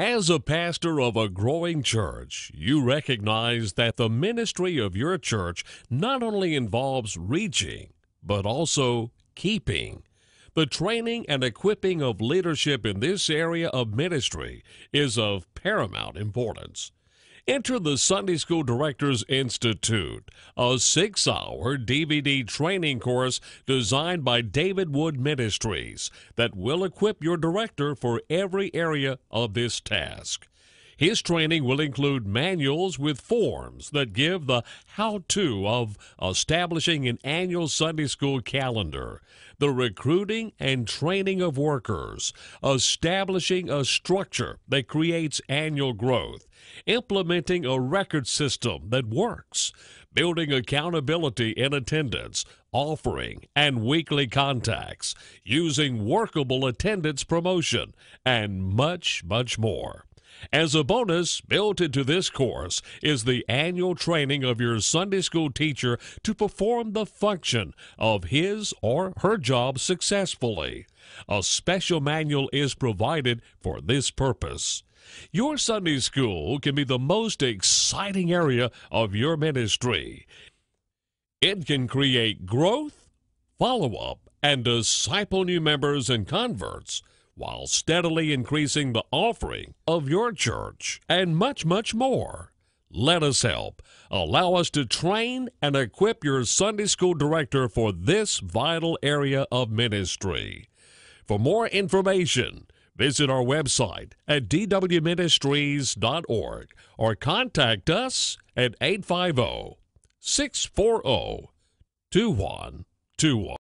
As a pastor of a growing church, you recognize that the ministry of your church not only involves reaching, but also keeping. The training and equipping of leadership in this area of ministry is of paramount importance. Enter the Sunday School Directors Institute, a six hour DVD training course designed by David Wood Ministries that will equip your director for every area of this task. His training will include manuals with forms that give the how to of establishing an annual Sunday school calendar, the recruiting and training of workers, establishing a structure that creates annual growth, implementing a record system that works, building accountability in attendance, offering and weekly contacts, using workable attendance promotion, and much, much more. As a bonus, built into this course is the annual training of your Sunday school teacher to perform the function of his or her job successfully. A special manual is provided for this purpose. Your Sunday school can be the most exciting area of your ministry. It can create growth, follow up, and disciple new members and converts while steadily increasing the offering of your church and much, much more. Let us help. Allow us to train and equip your Sunday school director for this vital area of ministry. For more information, visit our website at dwministries.org or contact us at 850 640 2121.